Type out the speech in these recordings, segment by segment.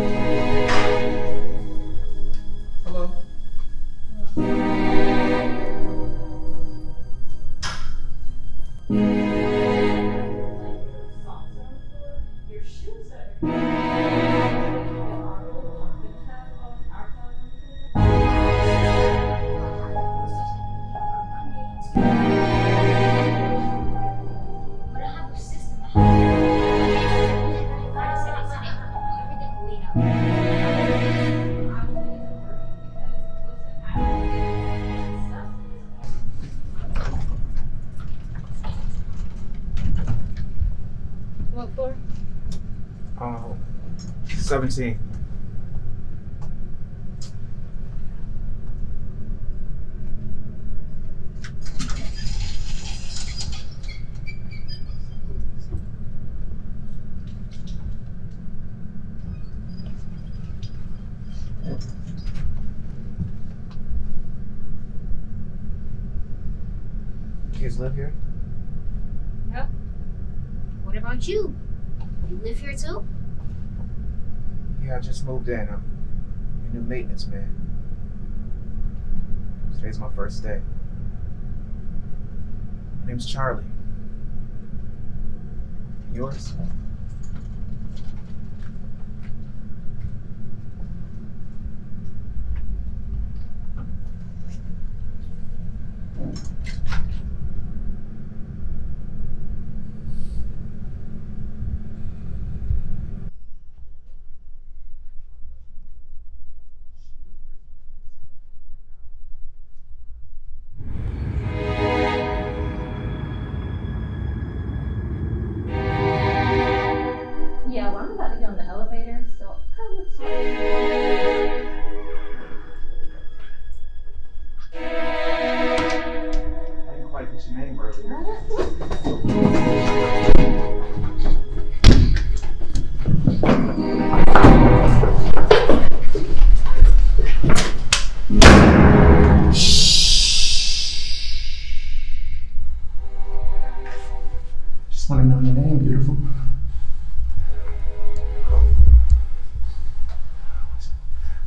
Bye. What floor? Oh, uh, 17. Kids live here? Yep. What about you? You live here too? Yeah, I just moved in. I'm your new maintenance man. Today's my first day. My name's Charlie. Yours?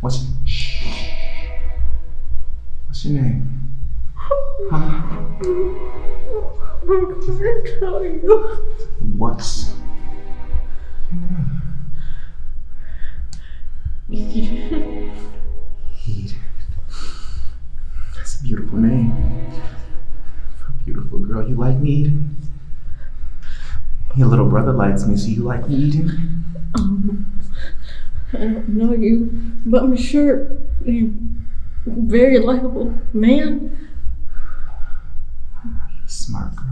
What's. What's your name? Huh? What's your name? Heat. That's a beautiful name. For a beautiful girl. You like me, Eden? Your little brother likes me, so you like me, Eden? I don't know you, but I'm sure you're a very likable man. Smart girl.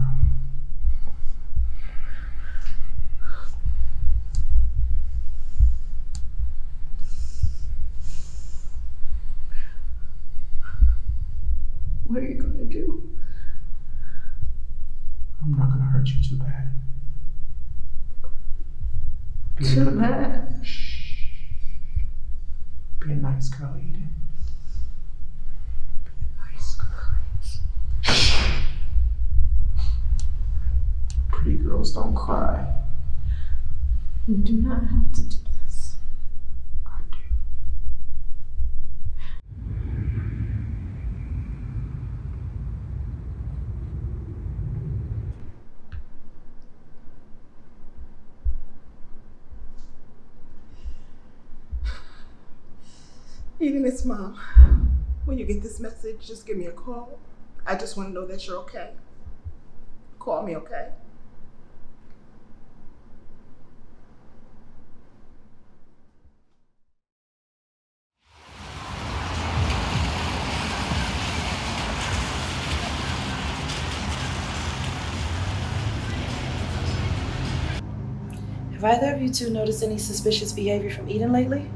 What are you gonna do? I'm not gonna hurt you too bad. Be Too bad. Be a nice girl, Eden. Be a nice girl. Pretty girls don't cry. You do not have to do Eden, it's mom. When you get this message, just give me a call. I just want to know that you're okay. Call me, okay? Have either of you two noticed any suspicious behavior from Eden lately?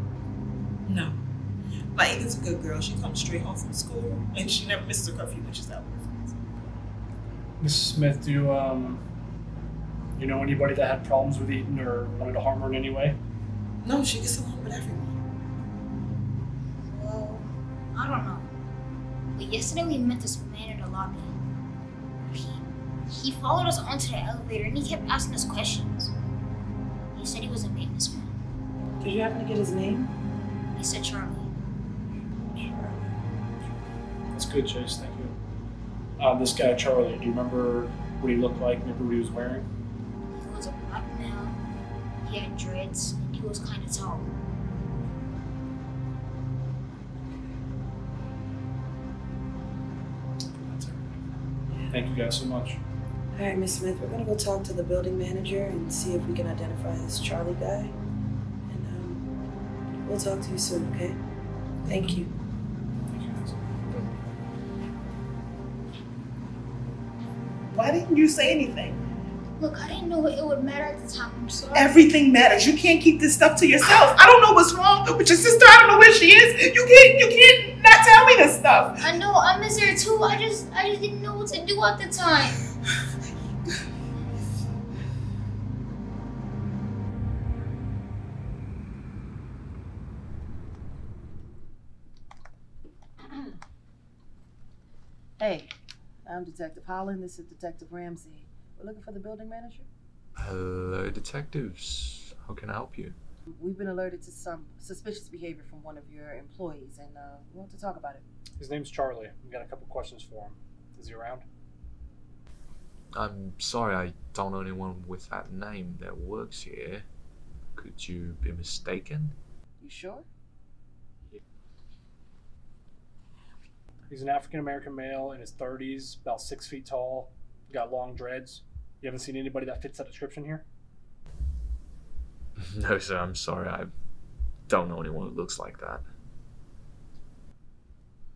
No. Like, Eden's a good girl. She comes straight home from school, and she never misses a curfew when she's out with her friends. Mrs. Smith, do you, um, you know anybody that had problems with Eden or wanted to harm her in any way? No, she gets along with everyone. Well, I don't know. But yesterday we met this man in the lobby. He he followed us onto the elevator and he kept asking us questions. He said he was a maintenance man. Did you happen to get his name? He said Charlie. Good, Chase. Thank you. Uh, this guy, Charlie, do you remember what he looked like? Remember what he was wearing? He was a black male. He had dreads and he was kind of tall. That's everything. Thank you guys so much. All right, Miss Smith, we're gonna go talk to the building manager and see if we can identify this Charlie guy. And um, we'll talk to you soon, okay? Thank you. Why didn't you say anything? Look, I didn't know it would matter at the time. I'm sorry. Everything matters. You can't keep this stuff to yourself. I don't know what's wrong with your sister. I don't know where she is. You can't. You can't not tell me this stuff. I know I miss her too. I just I just didn't know what to do at the time. Hey, I'm Detective Holland. This is Detective Ramsey. We're looking for the building manager. Hello, detectives. How can I help you? We've been alerted to some suspicious behavior from one of your employees, and uh, we want to talk about it. His name's Charlie. We've got a couple questions for him. Is he around? I'm sorry, I don't know anyone with that name that works here. Could you be mistaken? You sure? He's an African American male in his 30s, about six feet tall, got long dreads. You haven't seen anybody that fits that description here? No, sir, I'm sorry. I don't know anyone who looks like that.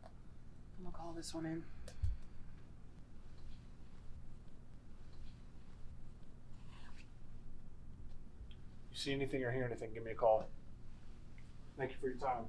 I'm gonna call this one in. You see anything or hear anything, give me a call. Thank you for your time.